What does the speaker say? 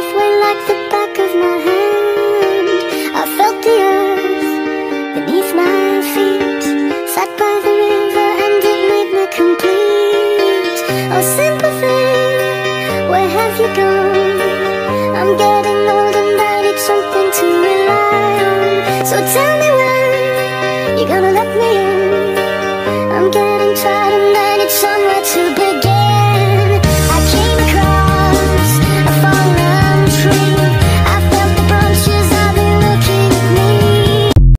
halfway like the back of my hand. I felt the earth beneath my feet. Sat by the river and it made me complete. Oh sympathy, where have you gone? I'm getting old and I need something to rely on. So tell me when you're gonna let me in.